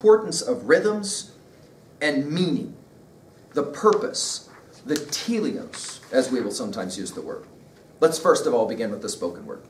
importance of rhythms and meaning, the purpose, the teleos, as we will sometimes use the word. Let's first of all begin with the spoken word.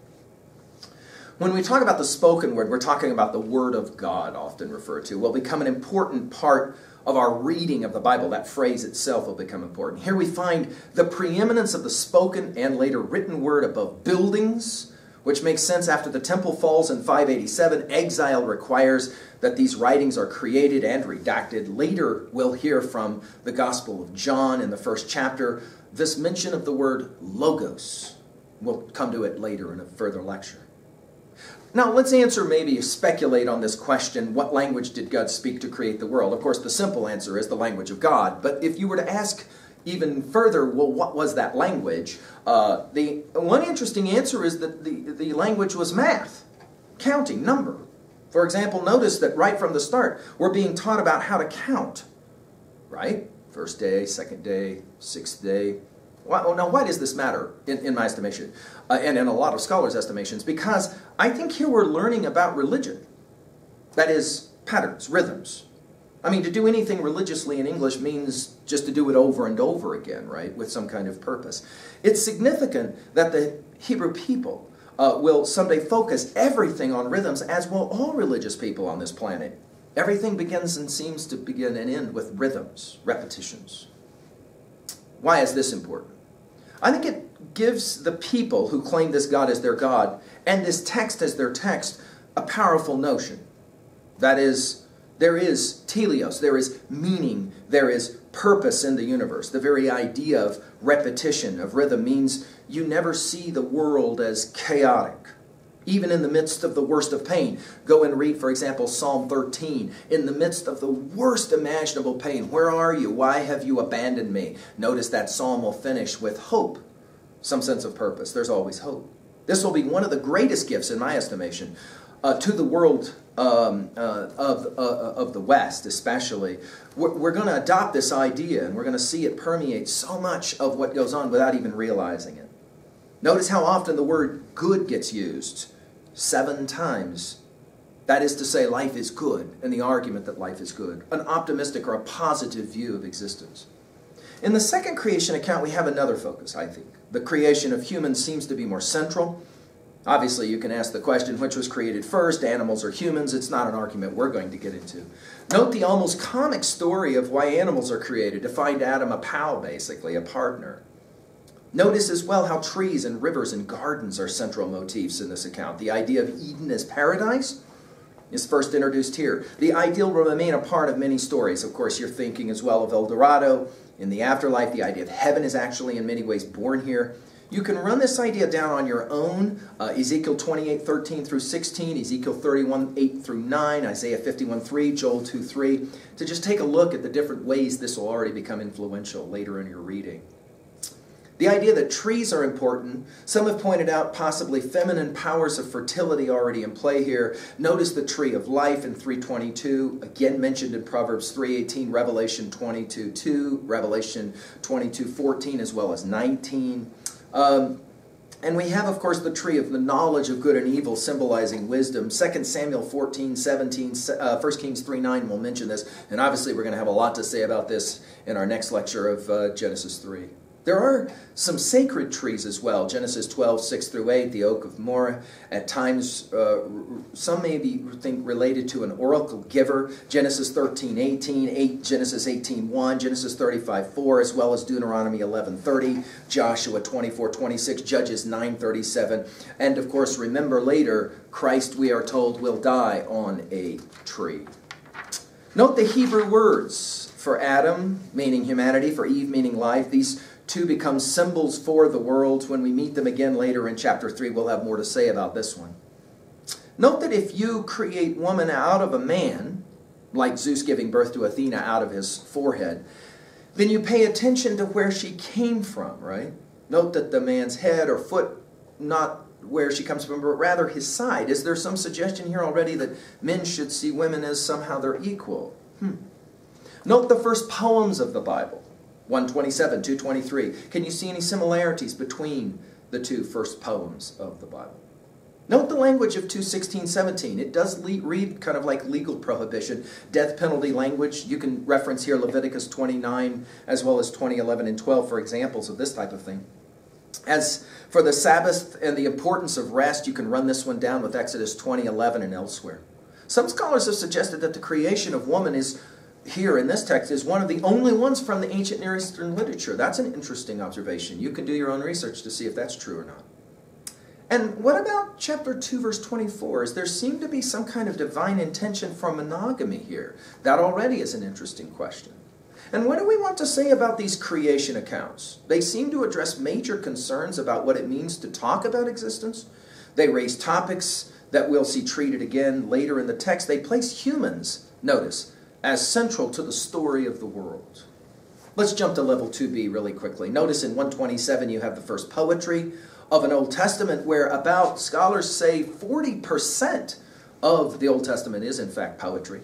When we talk about the spoken word, we're talking about the Word of God, often referred to, will become an important part of our reading of the Bible. That phrase itself will become important. Here we find the preeminence of the spoken and later written word above buildings, which makes sense after the temple falls in 587. Exile requires that these writings are created and redacted. Later, we'll hear from the Gospel of John in the first chapter this mention of the word logos. We'll come to it later in a further lecture. Now, let's answer, maybe speculate on this question what language did God speak to create the world? Of course, the simple answer is the language of God. But if you were to ask even further, well, what was that language? Uh, the one interesting answer is that the, the language was math, counting, number. For example, notice that right from the start, we're being taught about how to count, right? First day, second day, sixth day, why, well, now, why does this matter in, in my estimation, uh, and in a lot of scholars' estimations? Because I think here we're learning about religion. That is, patterns, rhythms. I mean, to do anything religiously in English means just to do it over and over again, right, with some kind of purpose. It's significant that the Hebrew people uh, will someday focus everything on rhythms, as will all religious people on this planet. Everything begins and seems to begin and end with rhythms, repetitions. Why is this important? I think it gives the people who claim this God as their God and this text as their text a powerful notion. That is, there is teleos, there is meaning, there is purpose in the universe. The very idea of repetition, of rhythm, means you never see the world as chaotic even in the midst of the worst of pain. Go and read, for example, Psalm 13. In the midst of the worst imaginable pain, where are you? Why have you abandoned me? Notice that psalm will finish with hope, some sense of purpose. There's always hope. This will be one of the greatest gifts, in my estimation, uh, to the world um, uh, of, uh, of the West, especially. We're, we're going to adopt this idea and we're going to see it permeate so much of what goes on without even realizing it. Notice how often the word good gets used seven times. That is to say, life is good, and the argument that life is good, an optimistic or a positive view of existence. In the second creation account, we have another focus, I think. The creation of humans seems to be more central. Obviously, you can ask the question which was created first, animals or humans? It's not an argument we're going to get into. Note the almost comic story of why animals are created to find Adam a pal, basically, a partner. Notice as well how trees and rivers and gardens are central motifs in this account. The idea of Eden as paradise is first introduced here. The ideal will remain a part of many stories. Of course, you're thinking as well of El Dorado. In the afterlife, the idea of heaven is actually in many ways born here. You can run this idea down on your own. Uh, Ezekiel 28, 13 through 16, Ezekiel 31, 8 through 9, Isaiah 51, 3, Joel 2, 3, to just take a look at the different ways this will already become influential later in your reading. The idea that trees are important, some have pointed out possibly feminine powers of fertility already in play here. Notice the tree of life in 322, again mentioned in Proverbs 3:18, Revelation 22:2, Revelation 22:14 as well as 19. Um, and we have, of course, the tree of the knowledge of good and evil symbolizing wisdom. 2 Samuel 14, 17, uh, 1 Kings 3, 9 will mention this. And obviously, we're going to have a lot to say about this in our next lecture of uh, Genesis 3. There are some sacred trees as well. Genesis 12, 6 through 8, the oak of Moreh. At times, uh, some may be think related to an oracle giver. Genesis 13, 18, 8, Genesis 18, 1, Genesis 35, 4, as well as Deuteronomy 11, 30, Joshua 24, 26, Judges 9, 37. And of course, remember later, Christ, we are told, will die on a tree. Note the Hebrew words for Adam, meaning humanity, for Eve, meaning life. These Two become symbols for the world. When we meet them again later in chapter 3, we'll have more to say about this one. Note that if you create woman out of a man, like Zeus giving birth to Athena out of his forehead, then you pay attention to where she came from, right? Note that the man's head or foot, not where she comes from, but rather his side. Is there some suggestion here already that men should see women as somehow their equal? Hmm. Note the first poems of the Bible. 127, 223. Can you see any similarities between the two first poems of the Bible? Note the language of 216.17. It does read kind of like legal prohibition, death penalty language. You can reference here Leviticus 29 as well as 2011 and 12 for examples of this type of thing. As for the Sabbath and the importance of rest, you can run this one down with Exodus 20:11 and elsewhere. Some scholars have suggested that the creation of woman is here in this text is one of the only ones from the ancient Near Eastern literature. That's an interesting observation. You can do your own research to see if that's true or not. And what about chapter 2, verse 24? Is there seem to be some kind of divine intention for monogamy here? That already is an interesting question. And what do we want to say about these creation accounts? They seem to address major concerns about what it means to talk about existence. They raise topics that we'll see treated again later in the text. They place humans, notice, as central to the story of the world. Let's jump to level 2b really quickly. Notice in 127 you have the first poetry of an Old Testament where about, scholars say, 40% of the Old Testament is in fact poetry.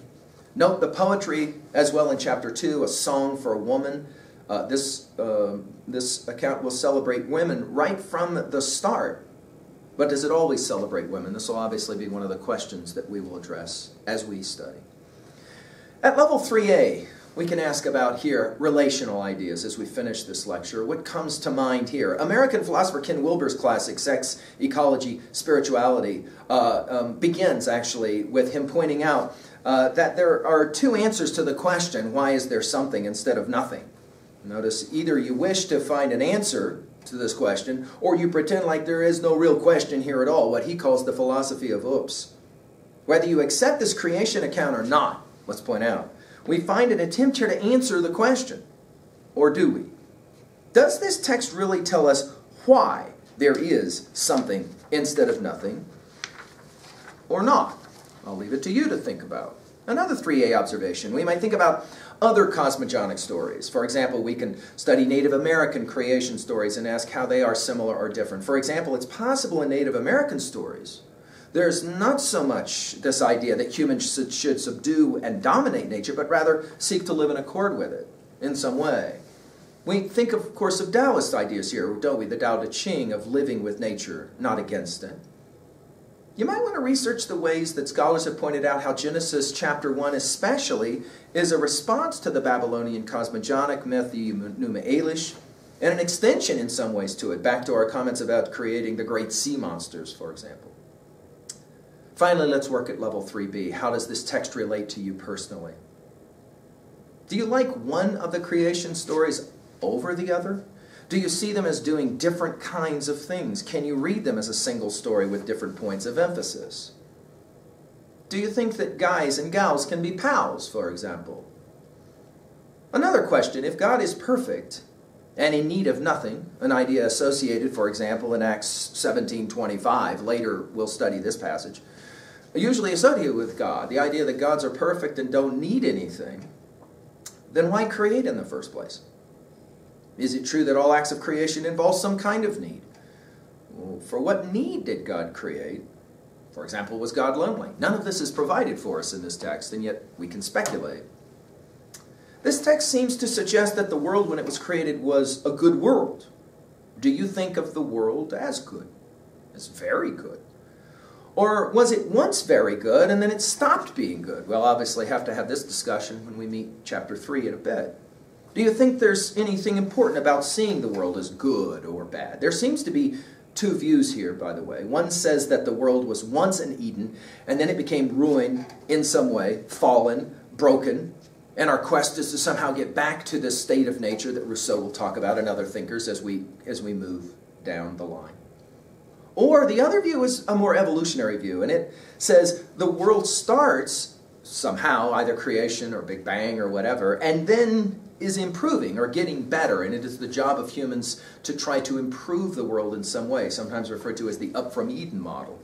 Note the poetry as well in chapter 2, a song for a woman. Uh, this, uh, this account will celebrate women right from the start. But does it always celebrate women? This will obviously be one of the questions that we will address as we study. At level 3a, we can ask about here relational ideas as we finish this lecture. What comes to mind here? American philosopher Ken Wilber's classic, Sex, Ecology, Spirituality, uh, um, begins actually with him pointing out uh, that there are two answers to the question, why is there something instead of nothing? Notice either you wish to find an answer to this question, or you pretend like there is no real question here at all, what he calls the philosophy of oops. Whether you accept this creation account or not, let's point out, we find an attempt here to answer the question. Or do we? Does this text really tell us why there is something instead of nothing? Or not? I'll leave it to you to think about. Another 3A observation. We might think about other cosmogonic stories. For example, we can study Native American creation stories and ask how they are similar or different. For example, it's possible in Native American stories there's not so much this idea that humans should, should subdue and dominate nature, but rather seek to live in accord with it in some way. We think, of course, of Taoist ideas here, don't we? The Tao Te Ching of living with nature, not against it. You might want to research the ways that scholars have pointed out how Genesis chapter 1 especially is a response to the Babylonian cosmogonic myth, the Enuma Elish, and an extension in some ways to it, back to our comments about creating the great sea monsters, for example. Finally, let's work at level 3b. How does this text relate to you personally? Do you like one of the creation stories over the other? Do you see them as doing different kinds of things? Can you read them as a single story with different points of emphasis? Do you think that guys and gals can be pals, for example? Another question, if God is perfect and in need of nothing, an idea associated, for example, in Acts 17.25, later we'll study this passage, usually associated with God, the idea that gods are perfect and don't need anything, then why create in the first place? Is it true that all acts of creation involve some kind of need? For what need did God create? For example, was God lonely? None of this is provided for us in this text, and yet we can speculate. This text seems to suggest that the world, when it was created, was a good world. Do you think of the world as good? As very good? Or was it once very good and then it stopped being good? We'll obviously have to have this discussion when we meet chapter 3 in a bit. Do you think there's anything important about seeing the world as good or bad? There seems to be two views here, by the way. One says that the world was once an Eden and then it became ruined in some way, fallen, broken, and our quest is to somehow get back to this state of nature that Rousseau will talk about and other thinkers as we, as we move down the line. Or the other view is a more evolutionary view, and it says the world starts somehow, either creation or Big Bang or whatever, and then is improving or getting better, and it is the job of humans to try to improve the world in some way, sometimes referred to as the up from Eden model.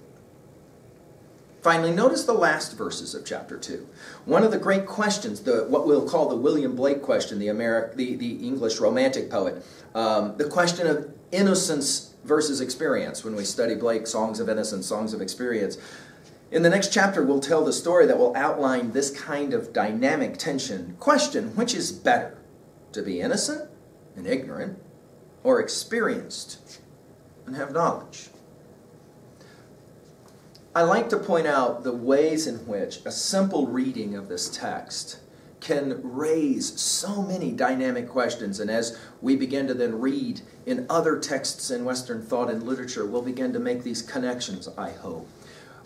Finally, notice the last verses of chapter 2. One of the great questions, the, what we'll call the William Blake question, the, Ameri- the, the English romantic poet, um, the question of innocence versus experience when we study Blake, Songs of Innocence, Songs of Experience. In the next chapter, we'll tell the story that will outline this kind of dynamic tension. Question Which is better, to be innocent and ignorant, or experienced and have knowledge? I like to point out the ways in which a simple reading of this text can raise so many dynamic questions. And as we begin to then read in other texts in Western thought and literature, we'll begin to make these connections, I hope.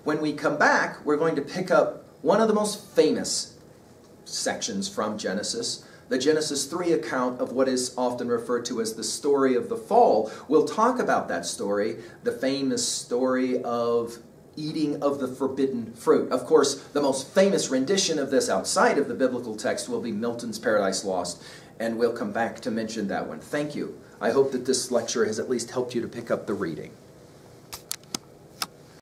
When we come back, we're going to pick up one of the most famous sections from Genesis, the Genesis 3 account of what is often referred to as the story of the fall. We'll talk about that story, the famous story of eating of the forbidden fruit. Of course, the most famous rendition of this outside of the biblical text will be Milton's Paradise Lost, and we'll come back to mention that one. Thank you. I hope that this lecture has at least helped you to pick up the reading.